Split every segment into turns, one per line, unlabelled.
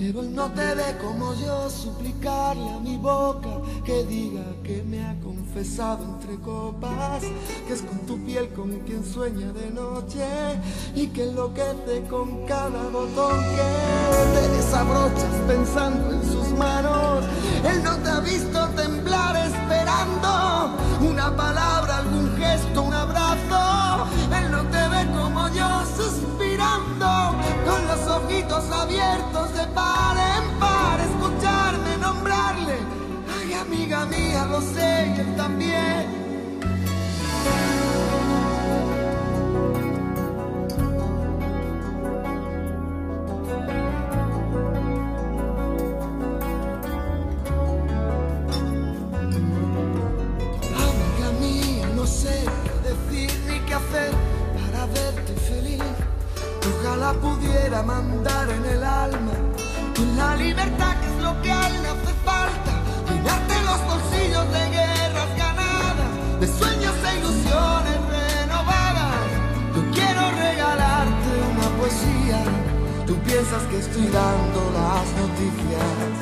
Pero él no te ve como yo suplicarle a mi boca que diga que me ha confesado entre copas, que es con tu piel con quien sueña de noche y que enloquece con cada botón que te desabrochas pensando en sus manos. Él no te ha visto temblar esperando una palabra, algún gesto, un abrazo. Él no te ve como yo ojitos abiertos de par en par, escucharme nombrarle. Ay, amiga mía, lo sé y él también. Pudiera mandar en el alma con la libertad que es lo que a él hace falta. Llenarte los bolsillos de guerras ganadas, de sueños e ilusiones renovadas. Yo quiero regalarte una poesía. Tú piensas que estoy dando las noticias.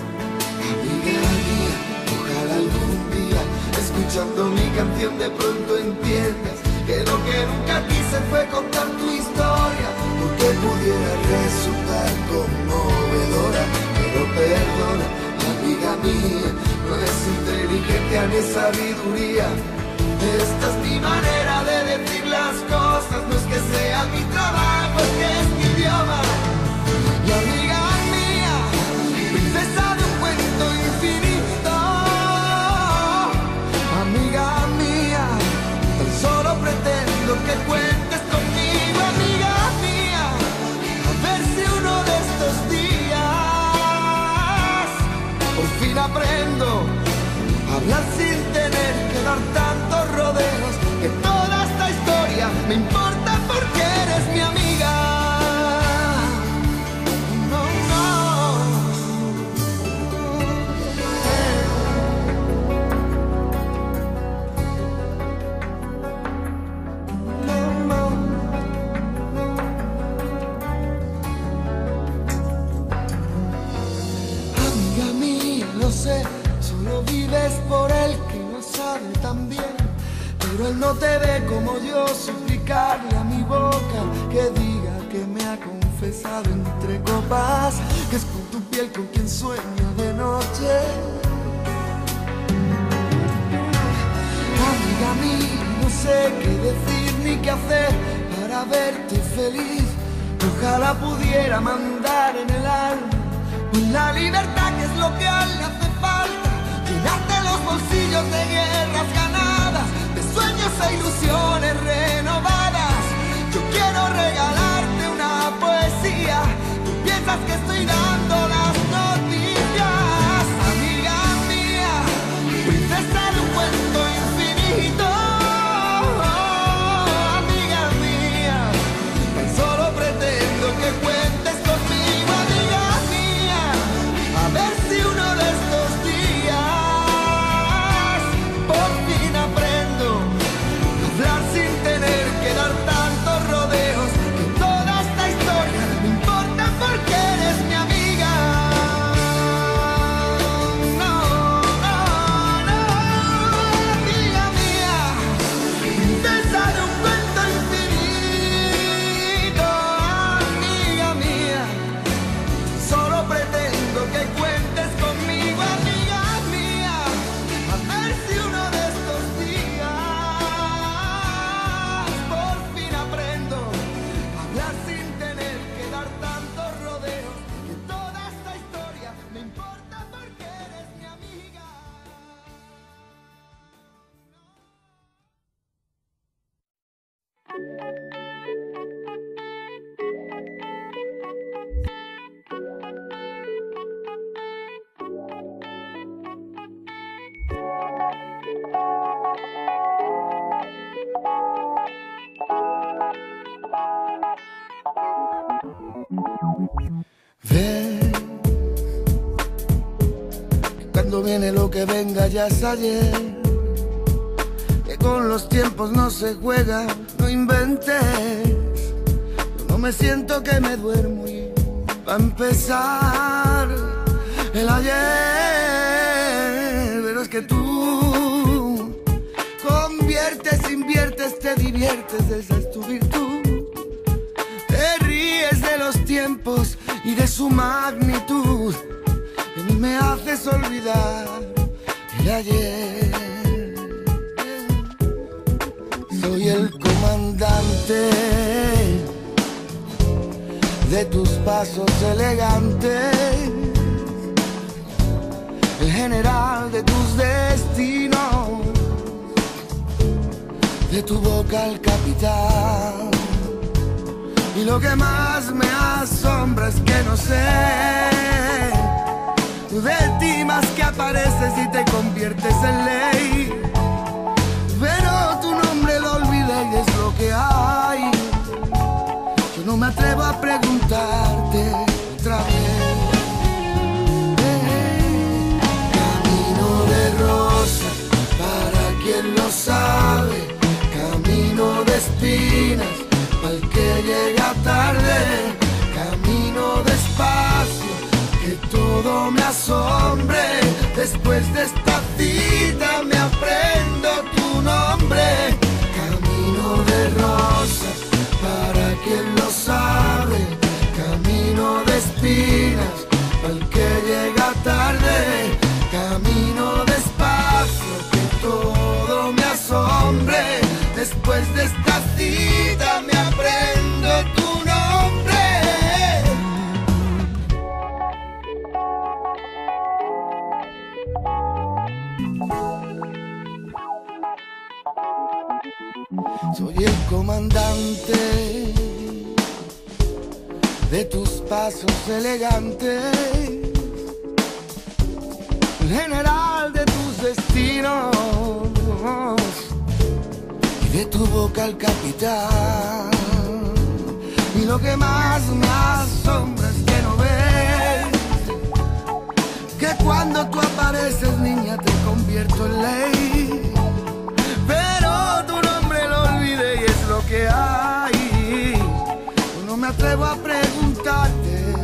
Amiga mía, ojalá algún día, escuchando mi canción, de pronto entiendas que lo que nunca quise fue contar tu historia, porque pudiera resultar conmovedora, pero perdona, amiga mía, no es inteligencia ni sabiduría. Esta es mi manera de decir las cosas, no es que sea mi trabajo, es que es mi idioma. Fin aprendo. A hablar sin tener que dar tantos rodeos, que toda esta historia me importa no te ve como yo suplicarle a mi boca que diga que me ha confesado entre copas, que es con tu piel con quien sueña de noche. Amiga mía, no sé qué decir ni qué hacer para verte feliz. Ojalá pudiera mandar en el alma con la libertad que es lo que a él le hace falta. Llenarte los bolsillos de guerras e ilusiones renovadas. Yo quiero regalarte una poesía. Tú piensas que estoy dando lo que venga ya es ayer. Que con los tiempos no se juega, no inventes. Yo no me me siento que me duermo y va a empezar el ayer. Pero es que tú conviertes, inviertes, te diviertes, esa es tu virtud. Te ríes de los tiempos y de su magnitud. Me haces olvidar el ayer. Soy el comandante de tus pasos elegantes, el general de tus destinos, de tu boca el capitán. Y lo que más me asombra es que no sé de ti más que apareces y te conviertes en ley. Pero tu nombre lo olvidé y es lo que hay. Yo no me atrevo a preguntarte otra vez. Camino de rosas, para quien lo sabe. Camino de espinas, para el que llega tarde. Camino despacio, que todo me asombre. Después de esta cita me aprendo tu nombre. Camino de rosas, para quien lo sabe. Camino de espinas, el que llega tarde. Camino despacio, que todo me asombre. Después de esta cita me Soy el comandante de tus pasos elegantes, el general de tus destinos y de tu boca el capitán. Y lo que más me asombra cuando tú apareces, niña, te convierto en ley. Pero tu nombre lo olvidé y es lo que hay. Yo no me atrevo a preguntarte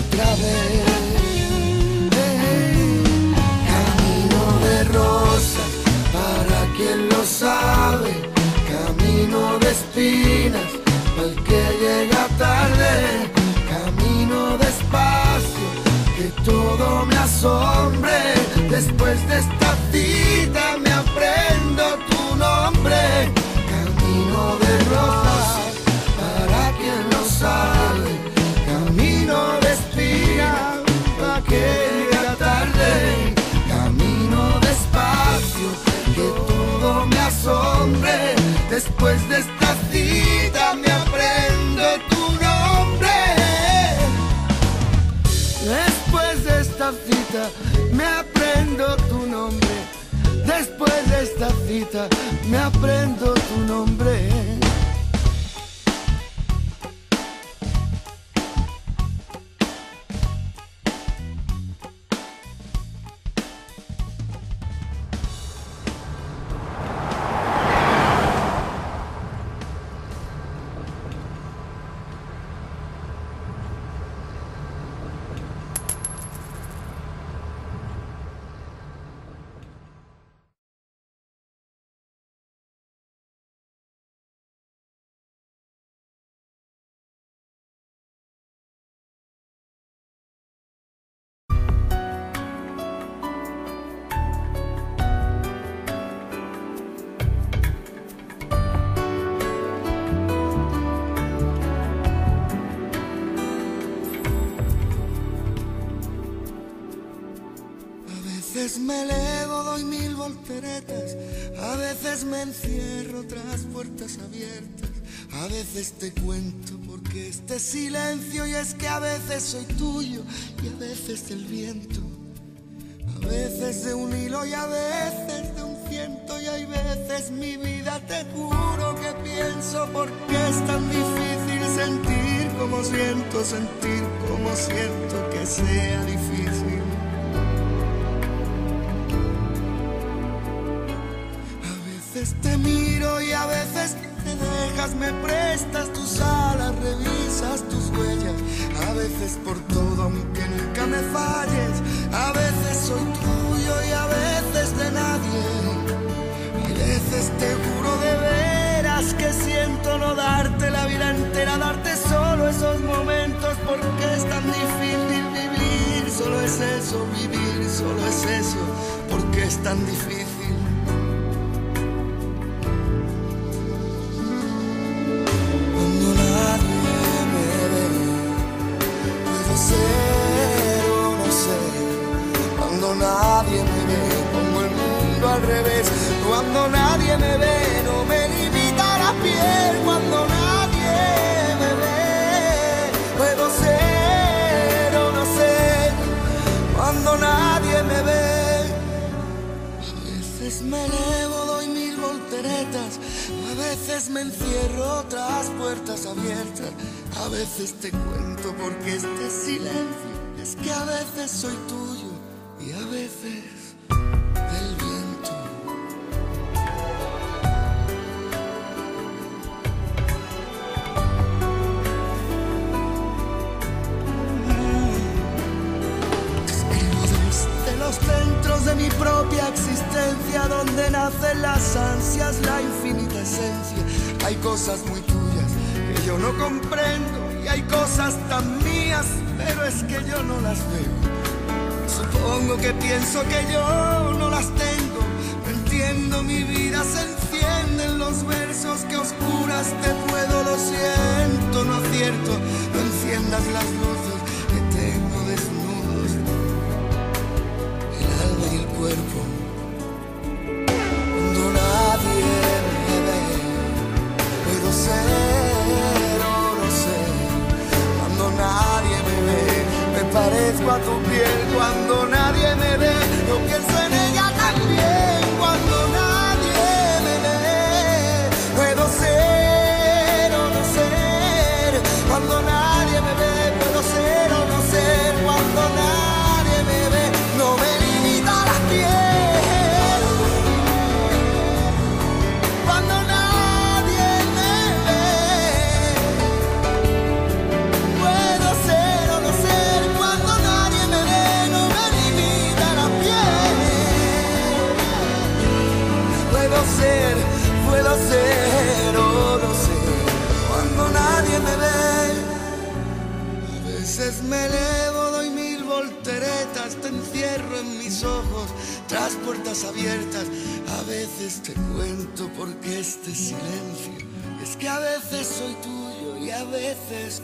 otra vez. Camino de rosas, para quien lo sabe. Camino de espinas, para el que llega tarde. Asombre. Después de esta cita me aprendo tu nombre. Camino de rosas, para quien lo sabe. Camino de espinas, para que llega tarde. Camino despacio, que todo me asombre. Después de me aprendo tu nombre. Veces me elevo, doy mil volteretas. A veces me encierro tras puertas abiertas. A veces te cuento porque este silencio y es que a veces soy tuyo y a veces del viento. A veces de un hilo y a veces de un ciento y hay veces mi vida te juro que pienso porque es tan difícil sentir como siento, sentir como siento que sea difícil. Veces te miro y a veces te dejas, me prestas tus alas, revisas Gracias por todo, aunque nunca me falles. A veces soy tuyo y a veces de nadie. Y veces te juro de veras que siento no darte la vida entera, darte solo esos momentos porque es tan difícil vivir. Solo es eso, vivir, solo es eso, porque es tan difícil. Veces me encierro tras puertas abiertas. A veces te cuento porque este silencio es que a veces soy tuyo que yo no las veo. Supongo que pienso que yo no las tengo. No entiendo, mi vida se enciende en los versos que oscuras te puedo. Lo siento, no acierto. No enciendas las luces que tengo desnudos. El alma y el cuerpo. A tu piel. Cuando nadie veces me elevo, doy mil volteretas, te encierro en mis ojos, tras puertas abiertas. A veces te cuento porque este silencio es que a veces soy tuyo y a veces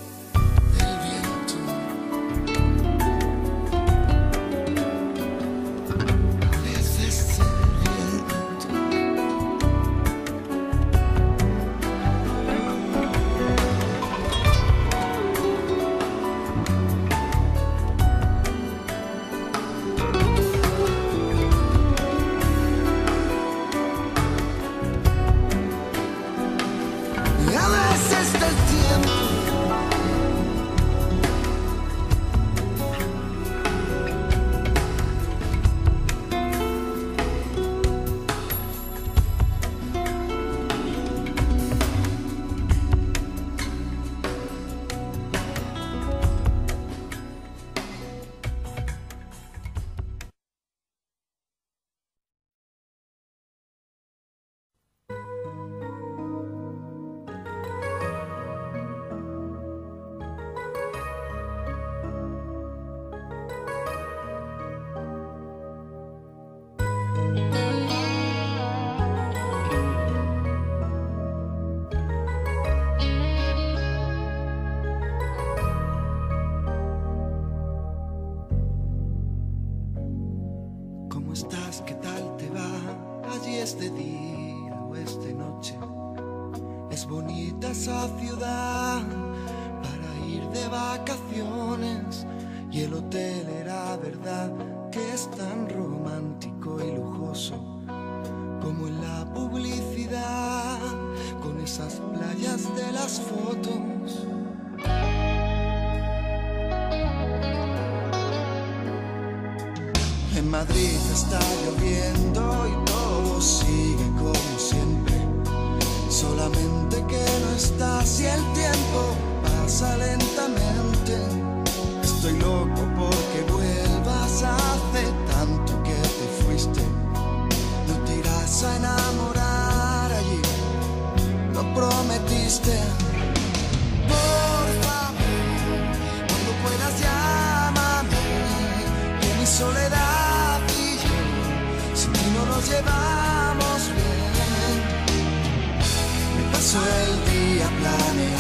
a enamorar allí, lo prometiste. Por favor, cuando puedas llámame, que mi soledad y yo, si tú no nos llevamos bien, me paso el día planeando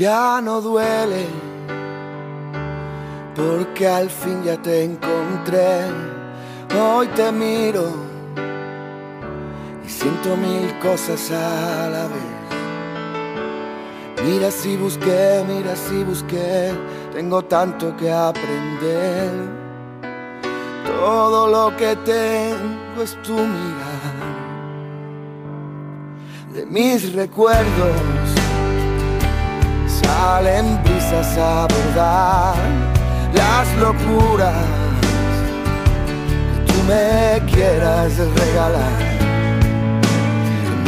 Ya no duele, porque al fin ya te encontré. Hoy te miro y siento mil cosas a la vez. Mira si busqué, mira si busqué, tengo tanto que aprender. Todo lo que tengo es tu mirar. De mis recuerdos salen brisas a abordar las locuras que tú me quieras regalar.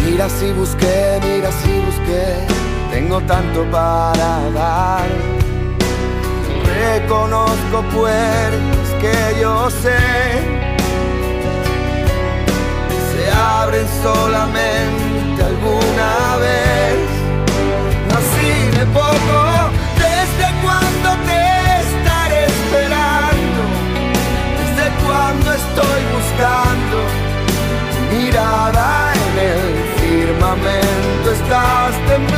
Mira si busqué, mira si busqué, tengo tanto para dar. Reconozco pues que yo sé se abren solamente alguna vez. Poco, desde cuando te estaré esperando, desde cuando estoy buscando mirada en el firmamento, estás temblando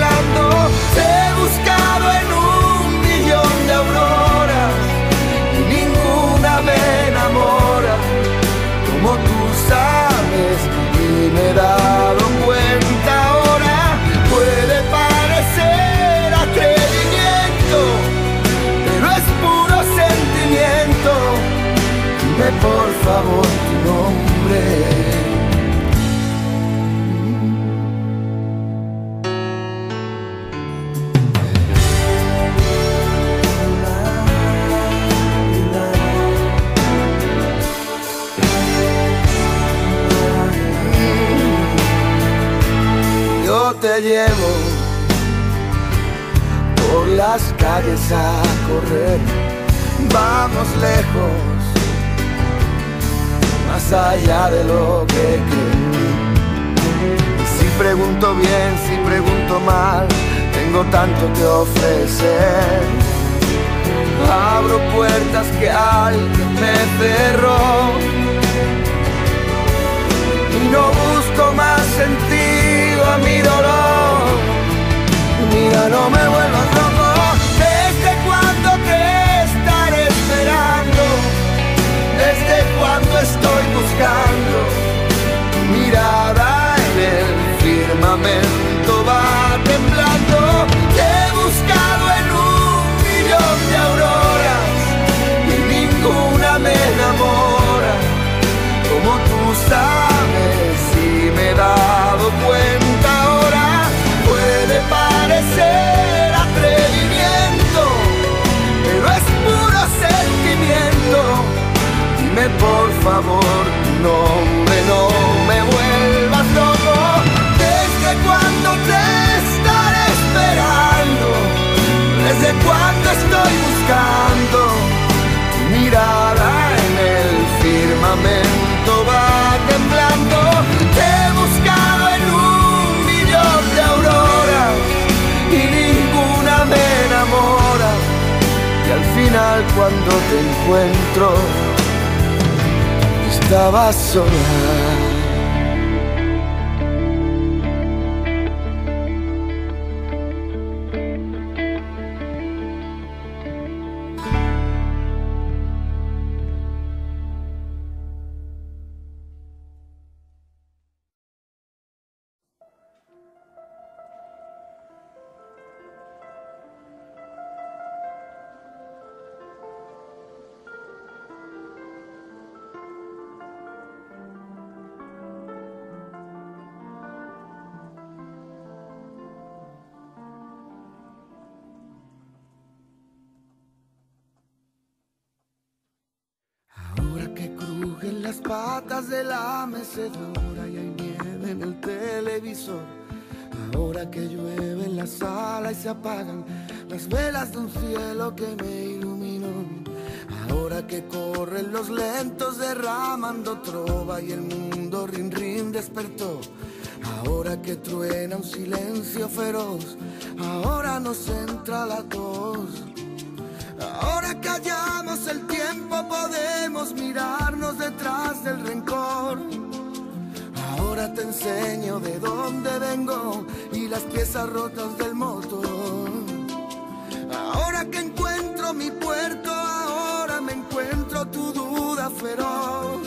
por favor tu nombre. Te llevo por las calles a correr, vamos lejos más allá de lo que creo. Si pregunto bien, si pregunto mal, tengo tanto que ofrecer. Abro puertas que alguien me cerró. Y no busco más sentido a mi dolor. Mira, no me vuelvas loco. Buscando? Mirada en el firmamento va temblando. Te Por favor tu nombre, no me vuelvas loco. ¿Desde cuándo te estaré esperando? ¿Desde cuándo estoy buscando? Tu mirada en el firmamento va temblando. Te he buscado en un millón de auroras y ninguna me enamora. Y al final cuando te encuentro, 明日は空 mecedora y hay nieve en el televisor. Ahora que llueve en la sala y se apagan las velas de un cielo que me iluminó. Ahora que corren los lentos derramando trova y el mundo rin rin despertó. Ahora que truena un silencio feroz, ahora nos entra la tos. Ahora que hallamos el tiempo podemos mirarnos detrás del rencor. Ahora te enseño de dónde vengo y las piezas rotas del motor. Ahora que encuentro mi puerto, ahora me encuentro tu duda feroz.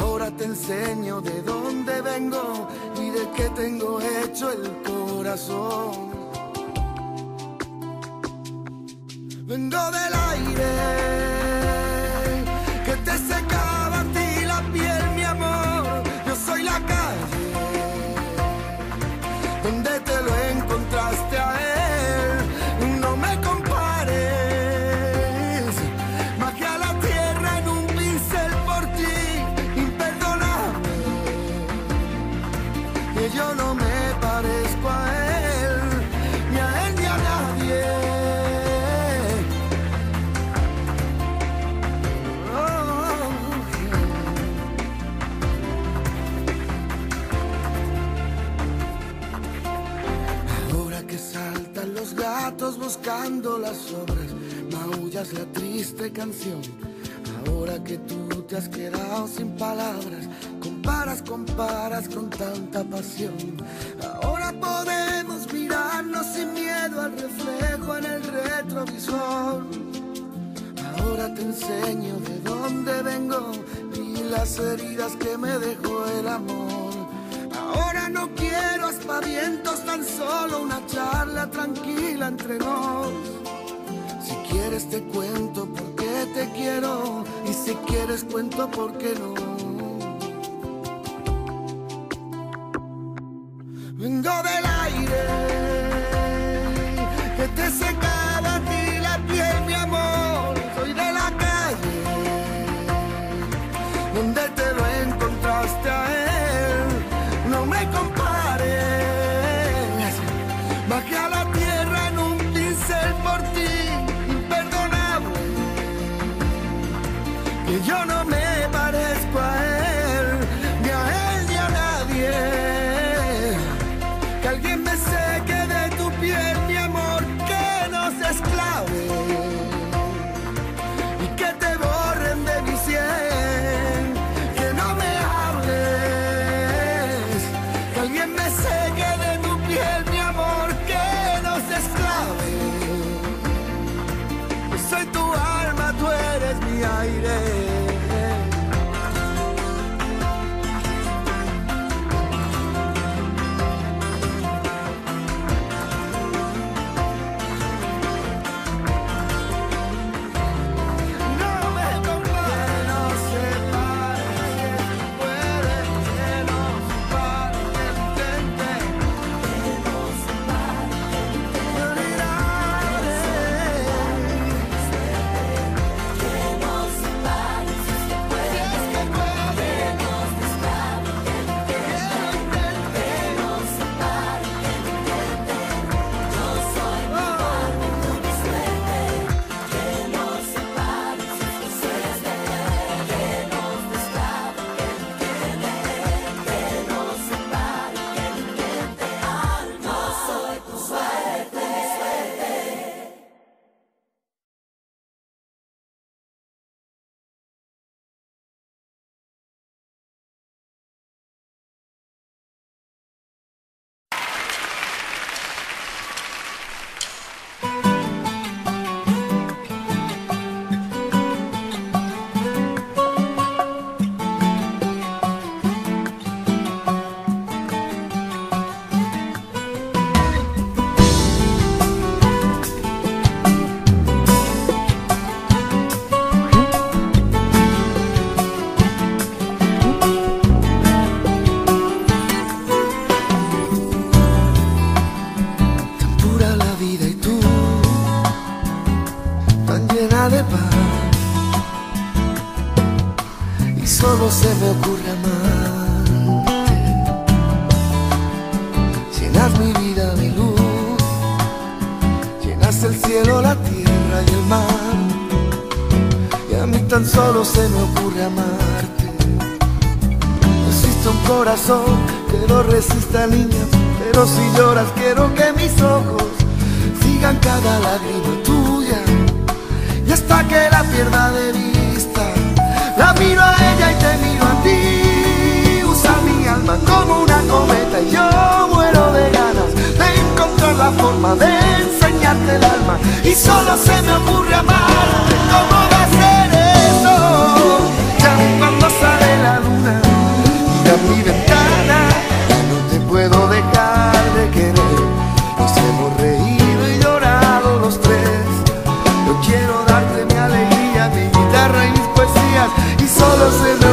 Ahora te enseño de dónde vengo y de qué tengo hecho el corazón. Vengo del aire que te secaba las obras, maullas la triste canción. Ahora que tú te has quedado sin palabras, comparas, comparas con tanta pasión. Ahora podemos mirarnos sin miedo al reflejo en el retrovisor. Ahora te enseño de dónde vengo y las heridas que me dejó el amor. Ahora no quiero aspavientos, tan solo una charla tranquila entre nos quieres te cuento porque te quiero y si quieres cuento porque no. se me ocurre amarte. Llenas mi vida de luz, llenas el cielo, la tierra y el mar. Y a mí tan solo se me ocurre amarte. No existe un corazón que no resista, niña, pero si lloras quiero que mis ojos sigan cada lágrima tuya y hasta que la pierda de vida miro a ella y te miro a ti. Usa mi alma como una cometa y yo muero de ganas de encontrar la forma de enseñarte el alma. Y solo se me ocurre amarte como Close enough.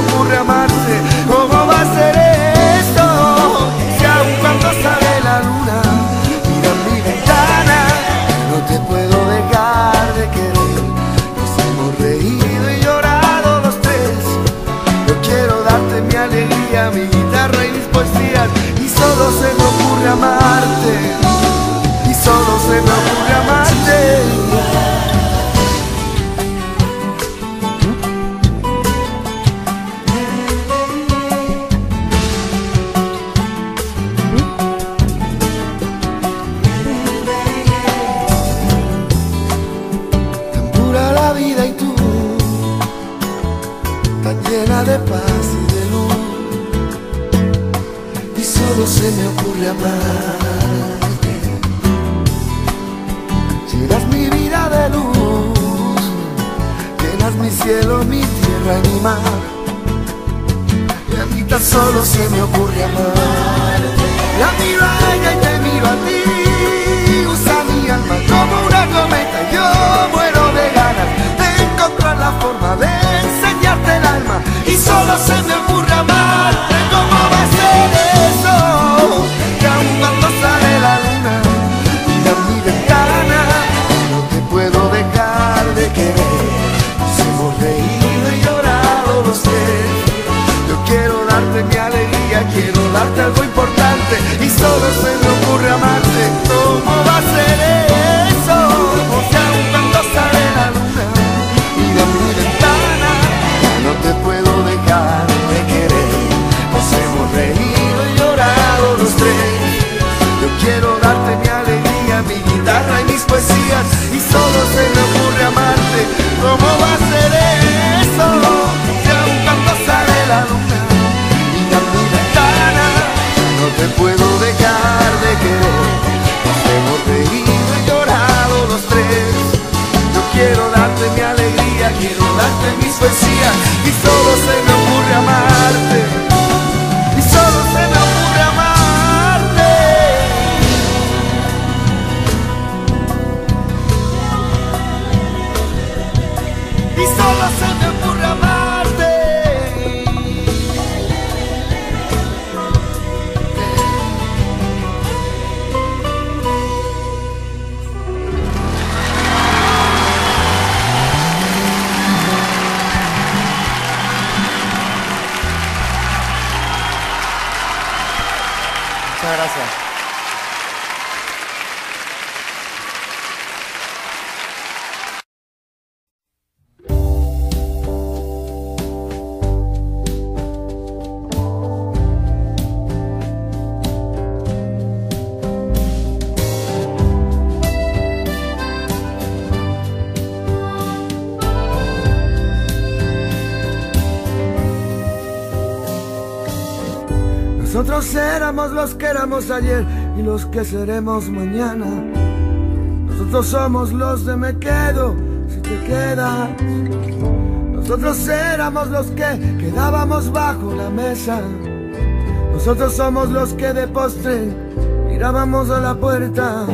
Los que éramos ayer y los que seremos mañana. Nosotros somos los de me quedo si te quedas. Nosotros éramos los que quedábamos bajo la mesa. Nosotros somos los que de postre mirábamos a la puerta.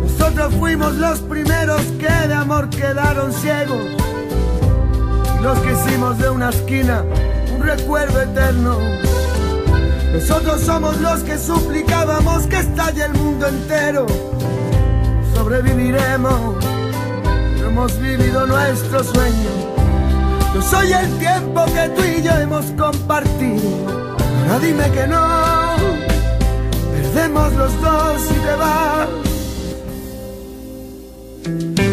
Nosotros fuimos los primeros que de amor quedaron ciegos. Y los que hicimos de una esquina un recuerdo eterno. Nosotros somos los que suplicábamos que estalle el mundo entero. Sobreviviremos, no hemos vivido nuestro sueño. Yo soy el tiempo que tú y yo hemos compartido. Ahora dime que no, perdemos los dos y te vas.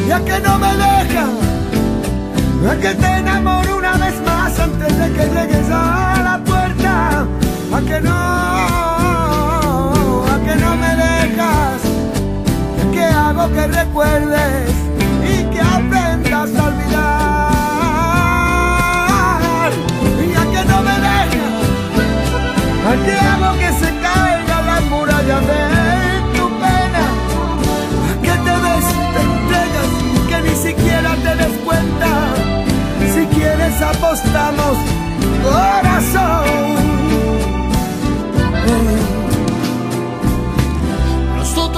Ya que no me dejas, a que te enamoro una vez más antes de que llegues a la puerta. A que no, a que no me dejas. Que hago que recuerdes y que aprendas a olvidar. Y a que no me dejas. A que hago que se caiga la muralla de tu pena. Que te des, te entregas, que ni siquiera te des cuenta. Si quieres apostamos, corazón.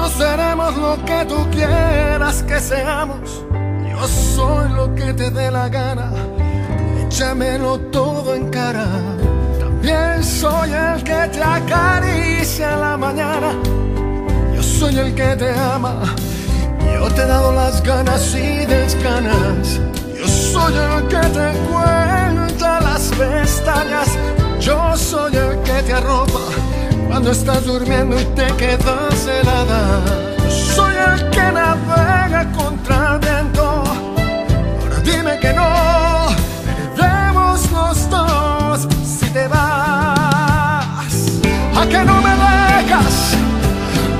Seremos lo que tú quieras que seamos. Yo soy lo que te dé la gana. Échamelo todo en cara. También soy el que te acaricia la mañana. Yo soy el que te ama. Yo te he dado las ganas y desganas. Yo soy el que te cuenta las pestañas. Yo soy el que te arropa cuando estás durmiendo y te quedas helada. Soy el que navega contra el viento. Ahora dime que no, perdemos los dos si te vas. A que no me dejas,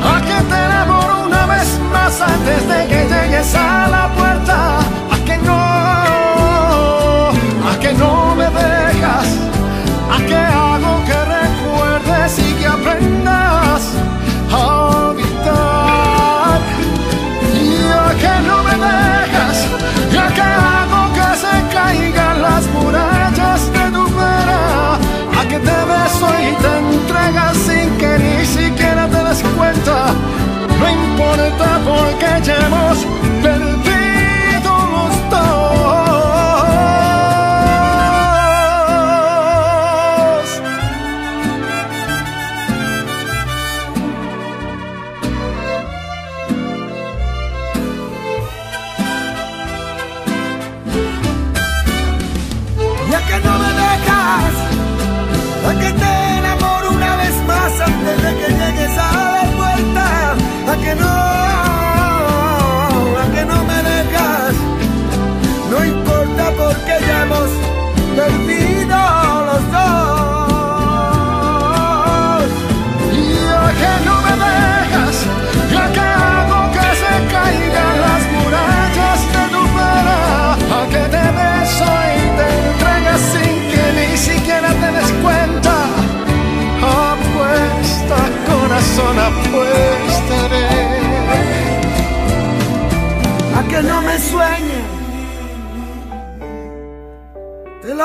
a que te enamoro una vez más antes de que llegues a la puerta.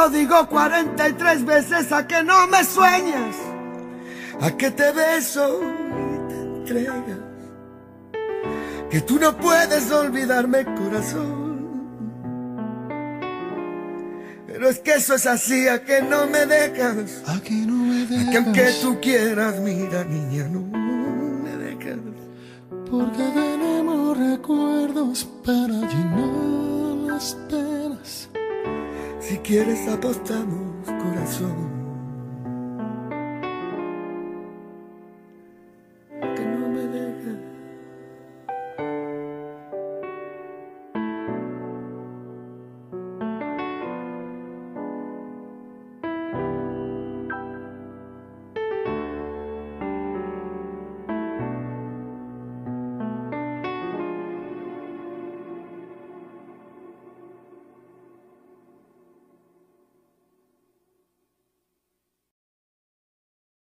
Lo digo 43 veces a que no me sueñas, a que te beso y te entregas, que tú no puedes olvidarme corazón. Pero es que eso es así, a que no me dejas,
a que no me dejas,
a que aunque tú quieras, mira niña, no me dejas.
Porque tenemos recuerdos para llenar las penas.
Si quieres apostamos, corazón.